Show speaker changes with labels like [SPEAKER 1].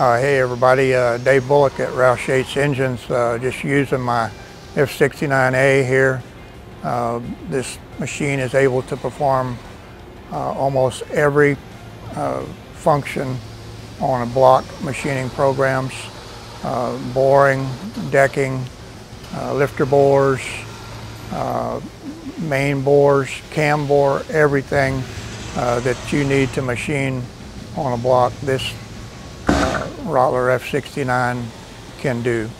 [SPEAKER 1] Uh, hey everybody, uh, Dave Bullock at Roush Yates Engines, uh, just using my F69A here. Uh, this machine is able to perform uh, almost every uh, function on a block machining programs, boring, decking, lifter bores, main bores, cam bore, everything that you need to machine on a block. This Rottler F69 can do.